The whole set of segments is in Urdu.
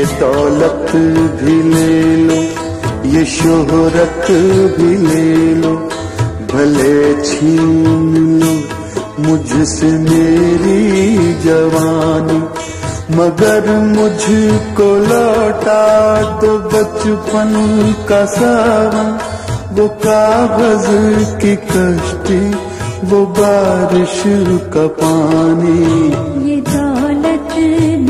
یہ دولت بھی لے لو، یہ شہرت بھی لے لو۔ بھلے چھین لو، مجھ سے میری جوانی۔ مگر مجھ کو لوٹا دو بچپن کا ساون وہ کاغذ کی کشتی، وہ بارش کا پانی۔ یہ دولت بھی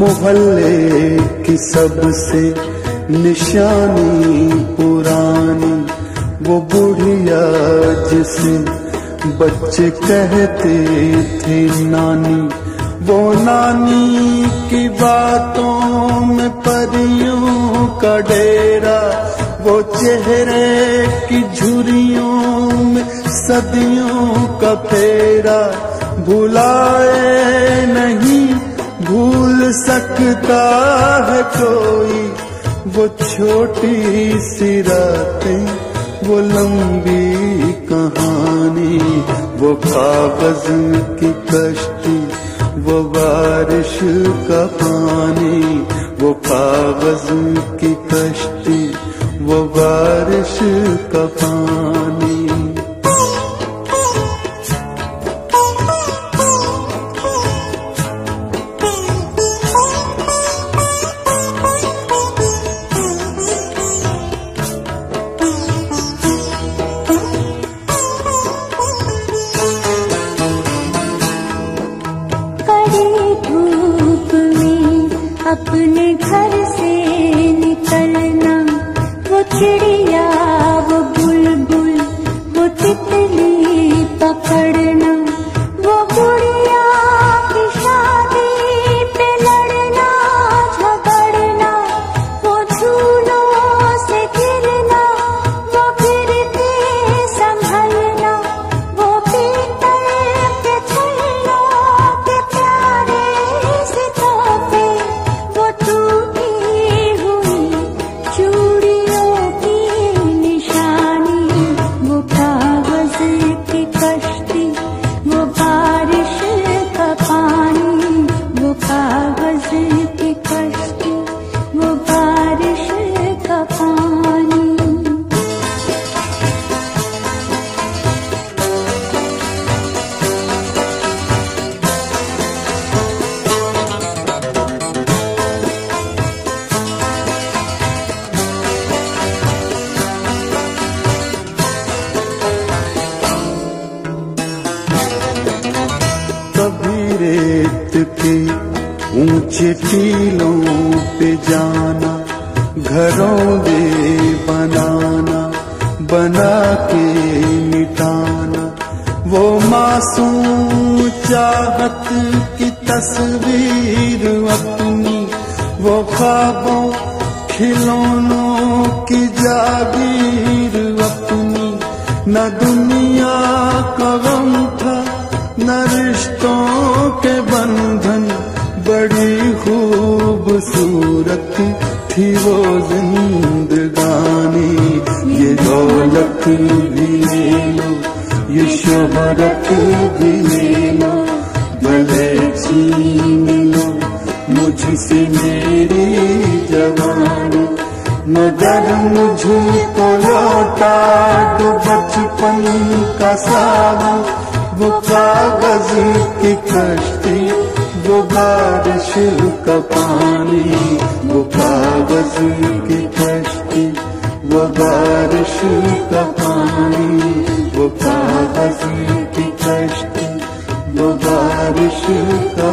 محلے کی سب سے نشانی پرانی وہ بڑھیا جسے بچے کہتے تھے نانی وہ نانی کی باتوں میں پریوں کا ڈیرا وہ چہرے کی جھریوں میں صدیوں کا پھیرا بھلائے نہیں بھول سکتا ہے کوئی وہ چھوٹی سی راتیں، وہ لمبی کہانی، وہ کاغذ کی کشتی، وہ بارش کا پانی، وہ کاغذ کی کشتی، وہ بارش کا پانی۔ اپنے گھر سے نکلنا وہ چڑیا کے اونچے ٹیلوں پہ جانا، گھروں دے بنانا، بنا کے مٹانا۔ وہ معصوم چاہت کی تصویر اپنی، وہ خوابوں، کھلونوں کی جاگیر اپنی۔ نہ دنیا کا غم تھا، نہ رشتوں بندھن، بڑی خوبصورت تھی وہ زندگانی۔ یہ دولت بھی لے لو، یہ شہرت بھی لے لو بھلے چھین لو۔ مجھ سے میری جوانی مگر مجھ کو لوٹا دو بچپن کا ساون وہ کاغذ کی کشتی وہ بارش کا پانی، وہ کاغذ کی کشتی، وہ بارش کا پانی، وہ کاغذ کی کشتی، وہ بارش کا